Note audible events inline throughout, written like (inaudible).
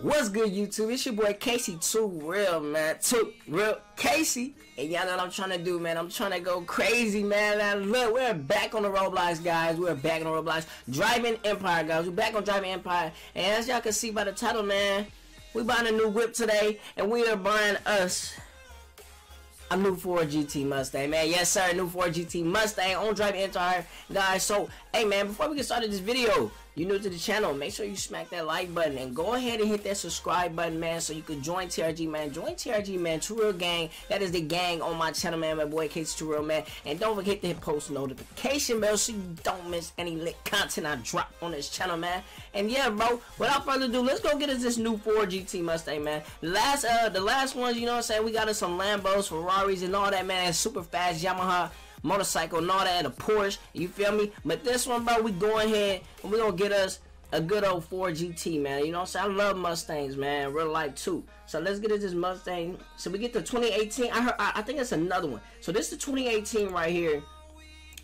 What's good, YouTube? It's your boy Casey, too real, man. Too real Casey. And y'all know what I'm trying to do, man. I'm trying to go crazy, man. Now, look, we're back on the Roblox, guys. We're back on the Roblox. Driving Empire, guys. We're back on Driving Empire. And as y'all can see by the title, man, we buying a new whip today. And we are buying us a new Ford GT Mustang, man. Yes, sir. New Ford GT Mustang on Driving Empire, guys. So, hey, man, before we get started this video, you new to the channel, make sure you smack that like button and go ahead and hit that subscribe button, man, so you can join TRG, man. Join TRG, man. Too Real Gang. That is the gang on my channel, man. My boy Casey Too Real, man. And don't forget to hit post notification bell so you don't miss any lit content I drop on this channel, man. And yeah, bro, without further ado, let's go get us this new Ford GT Mustang, man. The last, uh, the last ones, you know what I'm saying? We got us some Lambos, Ferraris, and all that, man. Super fast Yamaha motorcycle and all that, a Porsche, you feel me? But this one, bro, we going ahead and we gonna get us a good old Ford GT, man. You know what I'm saying? I love Mustangs, man. Real life too. So let's get into this Mustang. So we get the 2018. I heard, I, I think it's another one. So this is the 2018 right here.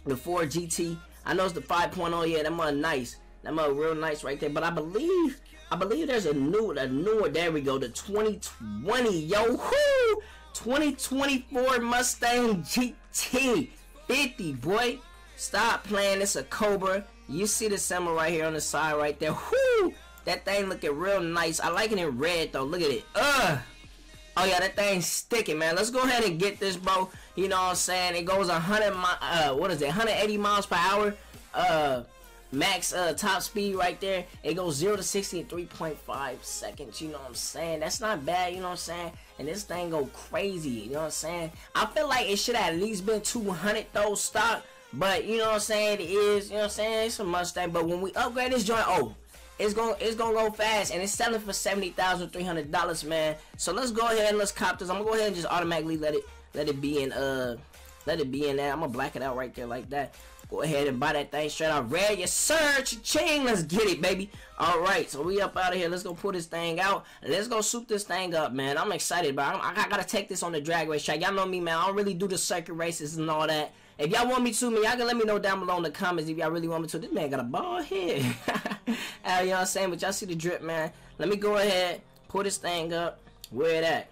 The Ford GT. I know it's the 5.0. Yeah, that mud nice. That mud real nice right there. But I believe, I believe there's a new, a newer. There we go. The 2020. Yo, whoo! 2024 Mustang GT 50, boy. Stop playing. It's a Cobra. You see the symbol right here on the side right there. Whoo! That thing looking real nice. I like it in red though. Look at it. Ugh. Oh yeah, that thing's sticking, man. Let's go ahead and get this, bro. You know what I'm saying? It goes 100 uh what is it? 180 miles per hour. Uh max uh top speed right there. It goes 0 to 60 in 3.5 seconds. You know what I'm saying? That's not bad, you know what I'm saying? And this thing go crazy, you know what I'm saying? I feel like it should at least been 200 though stock but you know what I'm saying? It is, you know what I'm saying? It's a Mustang. But when we upgrade this joint, oh, it's gonna it's gonna go fast and it's selling for seventy thousand three hundred dollars, man. So let's go ahead and let's cop this. I'm gonna go ahead and just automatically let it let it be in uh let it be in there. I'm gonna black it out right there like that. Go ahead and buy that thing straight out red. Yes, sir. Ching. Let's get it, baby. All right. So we up out of here. Let's go put this thing out. Let's go soup this thing up, man. I'm excited, but I, I gotta take this on the drag race track. Y'all know me, man. I don't really do the circuit races and all that. If y'all want me to, man, y'all can let me know down below in the comments if y'all really want me to. This man got a ball head. (laughs) you know what I'm saying? But y'all see the drip, man. Let me go ahead, pull this thing up. Where it at?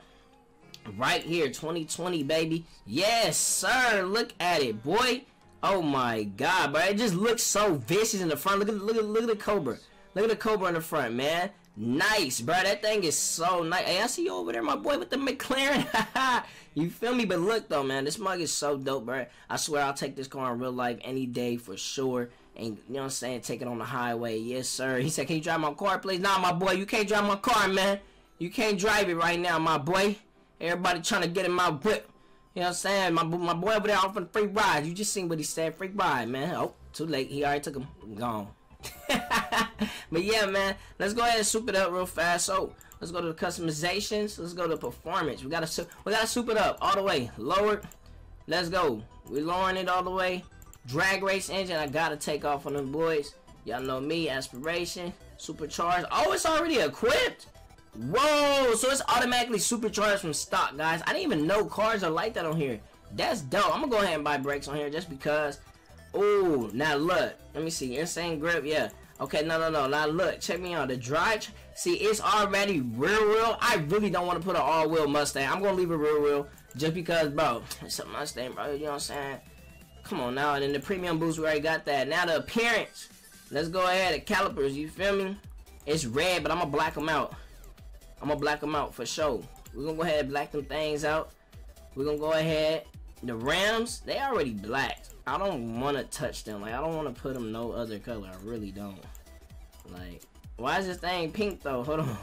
Right here, 2020, baby. Yes, sir. Look at it, boy. Oh my god, bro. It just looks so vicious in the front. Look at look at look at the Cobra. Look at the Cobra in the front, man. Nice, bro. That thing is so nice. Hey, I see you over there, my boy, with the McLaren. (laughs) you feel me? But look, though, man. This mug is so dope, bro. I swear I'll take this car in real life any day for sure. And, you know what I'm saying? Take it on the highway. Yes, sir. He said, can you drive my car, please? Nah, my boy. You can't drive my car, man. You can't drive it right now, my boy. Everybody trying to get in my whip. You know what I'm saying? My, my boy over there offering free rides. You just seen what he said. Free ride, man. Oh, too late. He already took him. Gone. (laughs) but yeah, man, let's go ahead and soup it up real fast. So let's go to the customizations. Let's go to performance. We gotta we gotta soup it up all the way. Lowered. Let's go. We lowering it all the way. Drag race engine. I gotta take off on them boys. Y'all know me. Aspiration. Supercharged. Oh, it's already equipped. Whoa! So it's automatically supercharged from stock, guys. I didn't even know cars are like that on here. That's dope. I'm gonna go ahead and buy brakes on here just because Oh, now look. Let me see. Insane grip. Yeah. Okay, no, no, no. Now look. Check me out. The drive. See, it's already rear wheel. I really don't want to put an all wheel Mustang. I'm gonna leave it rear wheel just because, bro. It's a Mustang, bro. You know what I'm saying? Come on now. And then the premium boost, we already got that. Now the appearance. Let's go ahead. The calipers. You feel me? It's red, but I'm gonna black them out. I'm gonna black them out for sure. We're gonna go ahead and black them things out. We're gonna go ahead. The Rams, they already blacked. I don't want to touch them. Like, I don't want to put them no other color. I really don't. Like, why is this thing pink, though? Hold on.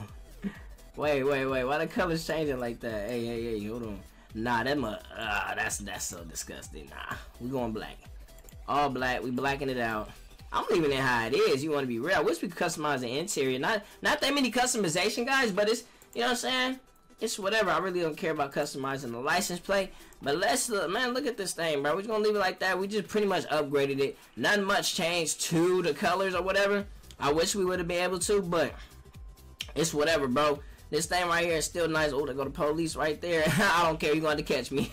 (laughs) wait, wait, wait. Why the colors changing like that? Hey, hey, hey, hold on. Nah, that mu uh, that's that's so disgusting. Nah, we going black. All black. We blacking it out. I'm leaving it how it is. You want to be real. I wish we could customize the interior. Not not that many customization, guys, but it's, you know what I'm saying? it's whatever. I really don't care about customizing the license plate. But let's look, man, look at this thing, bro. We're gonna leave it like that. We just pretty much upgraded it. Not much changed to the colors or whatever. I wish we would have been able to, but it's whatever, bro. This thing right here is still nice. Oh, they go to police right there. (laughs) I don't care. You're going to catch me.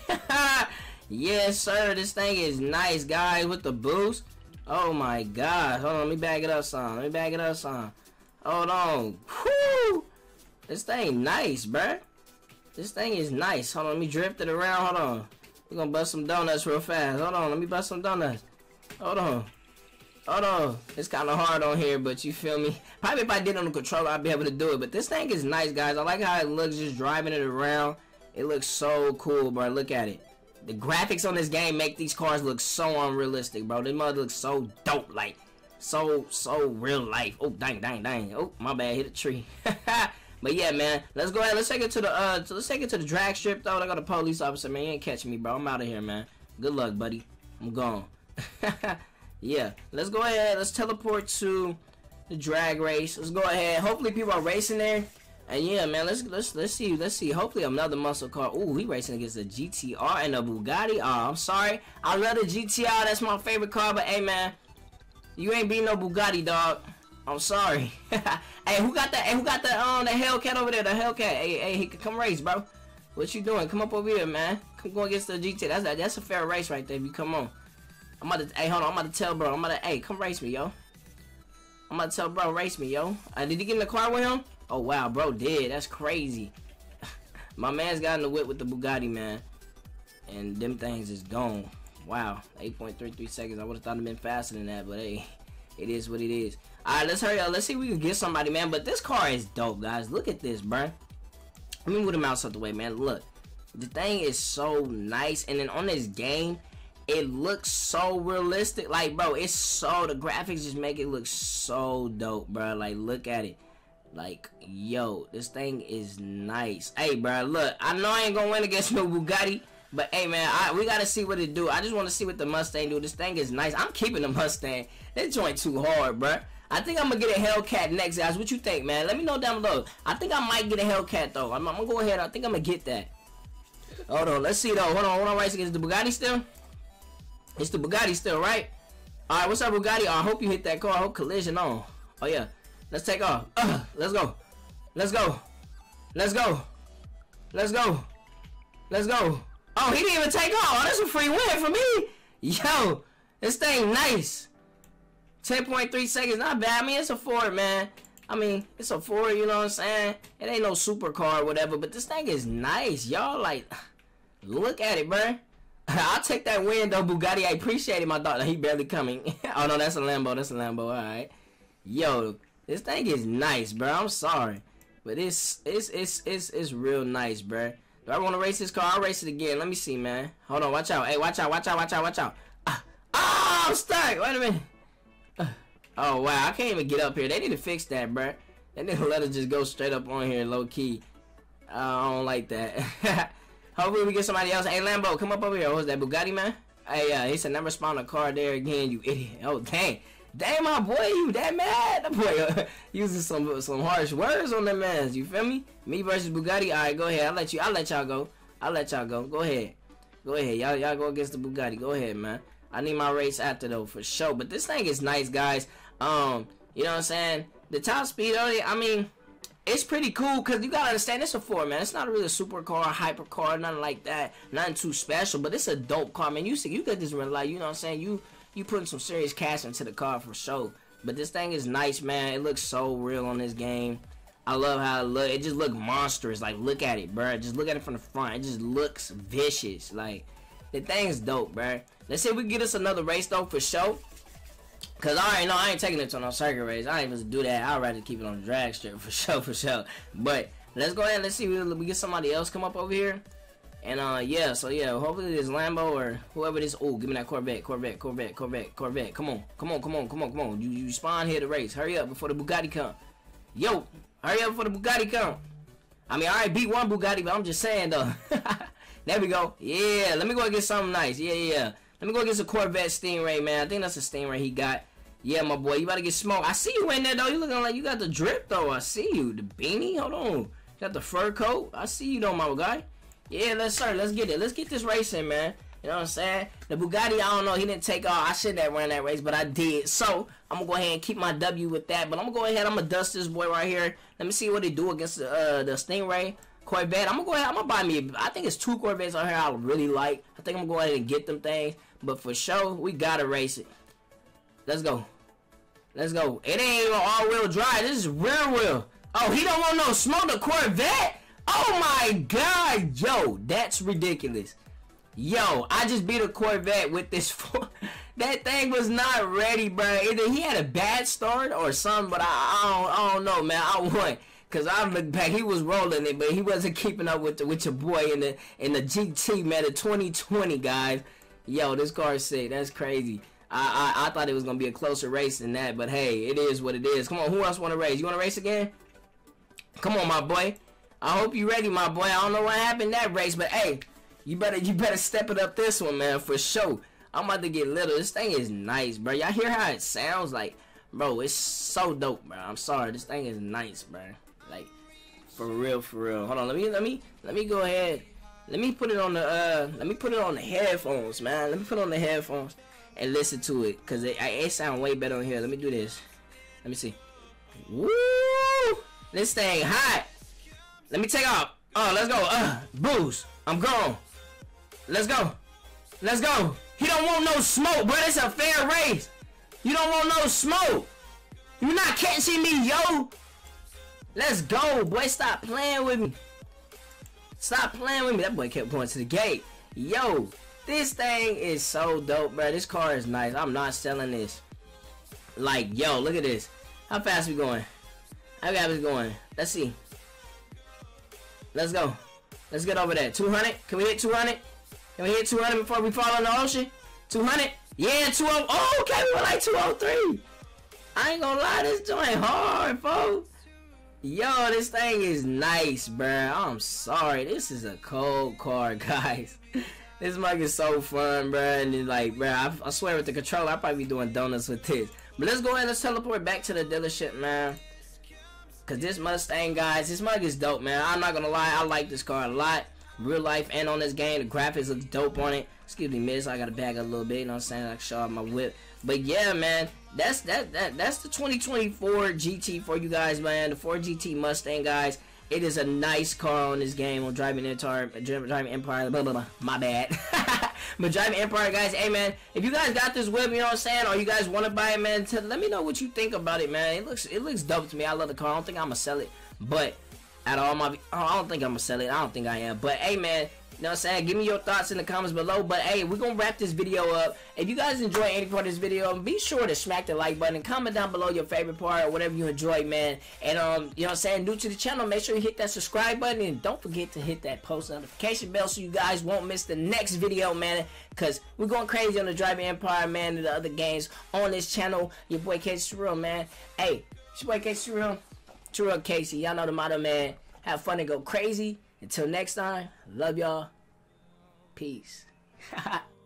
(laughs) yes, sir. This thing is nice, guys, with the boost. Oh, my God. Hold on. Let me back it up some. Let me back it up some. Hold on. Whoo! This thing nice, bruh. This thing is nice. Hold on, let me drift it around. Hold on. We're gonna bust some donuts real fast. Hold on, let me bust some donuts. Hold on. Hold on. It's kind of hard on here, but you feel me? (laughs) Probably if I did on the controller, I'd be able to do it. But this thing is nice, guys. I like how it looks just driving it around. It looks so cool, bro. Look at it. The graphics on this game make these cars look so unrealistic, bro. This mother looks so dope. Like, so, so real life. Oh, dang, dang, dang. Oh, my bad. Hit a tree. (laughs) But yeah, man, let's go ahead. Let's take it to the uh, let's take it to the drag strip though. I got a police officer, man. You ain't catching me, bro. I'm out of here, man. Good luck, buddy. I'm gone. (laughs) yeah, let's go ahead. Let's teleport to the drag race. Let's go ahead. Hopefully, people are racing there. And yeah, man, let's let's let's see, let's see. Hopefully, another muscle car. Ooh, he racing against a GTR and a Bugatti. Oh, I'm sorry. I love the GTR. That's my favorite car. But hey, man, you ain't beat no Bugatti, dog. I'm sorry. (laughs) hey, who got that? Hey, who got the um the Hellcat over there? The Hellcat. Hey, hey, he come race, bro. What you doing? Come up over here, man. Come go against the GT. That's a, that's a fair race right there. If you come on. I'm about to. Hey, hold on. I'm about to tell bro. I'm about to. Hey, come race me, yo. I'm about to tell bro race me, yo. Uh, did he get in the car with him? Oh wow, bro did. That's crazy. (laughs) My man's got in the whip with the Bugatti, man. And them things is gone. Wow, 8.33 seconds. I would have thought it'd been faster than that, but hey, it is what it is. Alright, let's hurry up. Let's see if we can get somebody, man. But this car is dope, guys. Look at this, bro. Let me move the mouse out the way, man. Look. The thing is so nice. And then on this game, it looks so realistic. Like, bro, it's so... The graphics just make it look so dope, bro. Like, look at it. Like, yo, this thing is nice. Hey, bro, look. I know I ain't gonna win against (laughs) no Bugatti. But hey man, I, we gotta see what it do. I just want to see what the Mustang do. This thing is nice. I'm keeping the Mustang. That joint too hard, bro. I think I'm gonna get a Hellcat next, guys. What you think, man? Let me know down below. I think I might get a Hellcat though. I'm, I'm gonna go ahead. I think I'm gonna get that. Hold on, let's see though. Hold on, hold on. Right, is the Bugatti still? It's the Bugatti still, right? All right, what's up, Bugatti? I hope you hit that car. I hope collision on. Oh yeah, let's take off. Uh, let's go. Let's go. Let's go. Let's go. Let's go. Oh, he didn't even take off. Oh, that's a free win for me. Yo, this thing nice. 10.3 seconds, not bad. I mean, it's a Ford, man. I mean, it's a Ford, you know what I'm saying? It ain't no supercar or whatever, but this thing is nice. Y'all, like, look at it, bro. (laughs) I'll take that win, though, Bugatti. I appreciate it, my dog. He barely coming. (laughs) oh, no, that's a Lambo. That's a Lambo. All right. Yo, this thing is nice, bro. I'm sorry. But it's, it's, it's, it's, it's real nice, bro. Do I want to race this car? I'll race it again. Let me see, man. Hold on. Watch out. Hey, watch out. Watch out. Watch out. Watch out. Ah, oh, I'm stuck. Wait a minute. Oh, wow. I can't even get up here. They need to fix that, bro. They need to let us just go straight up on here low key. Uh, I don't like that. (laughs) Hopefully we get somebody else. Hey, Lambo, come up over here. What's that, Bugatti, man? Hey, uh, he said never spawn a car there again, you idiot. Oh, dang. Dang, my boy, you that mad? That boy uh, (laughs) using some some harsh words on them mans. You feel me? Me versus Bugatti. All right, go ahead. I'll let you. I'll let y'all go. I'll let y'all go. Go ahead. Go ahead. Y'all y'all go against the Bugatti. Go ahead, man. I need my race after though for sure. But this thing is nice, guys. Um, you know what I'm saying? The top speed on it, I mean, it's pretty cool because you gotta understand it's a Ford, man. It's not really a supercar, hypercar, nothing like that. Nothing too special, but it's a dope car, man. You see, you get this real life. You know what I'm saying? You you putting some serious cash into the car for sure. But this thing is nice, man. It looks so real on this game. I love how it look. It just look monstrous. Like, look at it, bro. Just look at it from the front. It just looks vicious. Like, the thing's dope, bro. Let's see if we get us another race though for sure. Cause I already know I ain't taking it to no circuit race. I ain't even do that. I'd rather keep it on the drag strip (laughs) for sure, for sure. But let's go ahead. And let's see. We, we get somebody else come up over here. And uh, yeah. So yeah. Hopefully this Lambo or whoever this. Oh, give me that Corvette, Corvette, Corvette, Corvette, Corvette. Come on, come on, come on, come on, come on. You you spawn here to race. Hurry up before the Bugatti come. Yo, hurry up before the Bugatti come. I mean, I already beat one Bugatti, but I'm just saying though. (laughs) there we go. Yeah. Let me go get something nice. Yeah, yeah. Let me go get a Corvette Stingray, man. I think that's a Stingray he got. Yeah, my boy, you about to get smoked. I see you in there, though. You looking like you got the drip, though. I see you. The beanie? Hold on. Got the fur coat? I see you, though, my guy. Yeah, let's, sir. Let's get it. Let's get this racing, man. You know what I'm saying? The Bugatti, I don't know. He didn't take off. I shouldn't have ran that race, but I did. So, I'm going to go ahead and keep my W with that. But I'm going to go ahead. I'm going to dust this boy right here. Let me see what they do against the, uh, the Stingray. Corvette. I'm going to go ahead. I'm going to buy me, I think it's two Corvettes on here I really like. I think I'm going to go ahead and get them things. But for sure, we gotta race it. Let's go. Let's go. It ain't even all-wheel drive. This is rear wheel. Oh, he don't want no smoke the Corvette? Oh my god, yo, that's ridiculous. Yo, I just beat a Corvette with this. (laughs) that thing was not ready, bro. Either he had a bad start or something, but I, I don't, I don't know, man. I won. Cause I look back, he was rolling it, but he wasn't keeping up with the, with your boy in the in the GT, man. The 2020 guys. Yo, this car is sick. That's crazy. I, I I thought it was gonna be a closer race than that, but hey, it is what it is. Come on, who else want to race? You want to race again? Come on, my boy. I hope you ready, my boy. I don't know what happened that race, but hey, you better you better step it up this one, man, for sure. I'm about to get little. This thing is nice, bro. Y'all hear how it sounds? Like, bro, it's so dope, bro. I'm sorry, this thing is nice, bro. Like, for real, for real. Hold on, let me, let me, let me go ahead. Let me put it on the, uh, let me put it on the headphones, man. Let me put on the headphones and listen to it, cause it, it sound way better on here. Let me do this. Let me see. Woo! This thing hot. Let me take off. Oh, let's go. Uh, boost. I'm gone. Let's go. Let's go. He don't want no smoke, bro. It's a fair race. You don't want no smoke. You not catching me, yo. Let's go, boy. Stop playing with me. Stop playing with me. That boy kept going to the gate. Yo, this thing is so dope, bro. This car is nice. I'm not selling this. Like, yo, look at this. How fast we going? How fast we going? Let's see. Let's go. Let's get over there. 200? Can we hit 200? Can we hit 200 before we fall in the ocean? 200? Yeah, 200. Oh, okay, we were like 203. I ain't gonna lie, this joint hard, folks. Yo, this thing is nice, bruh. I'm sorry. This is a cold car, (laughs) guys. this mug is so fun, bruh. And it's like, bruh, I, I swear with the controller, I'll probably be doing donuts with this. But let's go ahead and let's teleport back to the dealership, man. Cause this Mustang, guys, this mug is dope, man. I'm not gonna lie, I like this car a lot real life and on this game. The graphics look dope on it. Excuse me, miss. I gotta back a little bit. You know what I'm saying? I show off my whip. But yeah, man, that's that that that's the 2024 GT for you guys, man. The Ford GT Mustang, guys. It is a nice car on this game on Driving Empire. Driving Empire. Blah blah blah. My bad. (laughs) Driving Empire, guys. Hey, man, if you guys got this whip, you know what I'm saying, or you guys want to buy it, man, let me know what you think about it, man. It looks it looks dope to me. I love the car. I don't think I'm gonna sell it, but at all my I don't think I'm gonna sell it. I don't think I am. But hey man, you know what I'm saying? Give me your thoughts in the comments below. But hey, we're gonna wrap this video up. If you guys enjoy any part of this video, be sure to smack the like button comment down below your favorite part or whatever you enjoy, man. And um, you know what I'm saying? New to the channel, make sure you hit that subscribe button and don't forget to hit that post notification bell so you guys won't miss the next video, man. Cause we're going crazy on the Driving Empire, man, and the other games on this channel. Your boy Casey Real, man. Hey, it's your boy Casey Real. True Casey. Y'all know the motto, man. Have fun and go crazy. Until next time, love y'all. Peace. (laughs)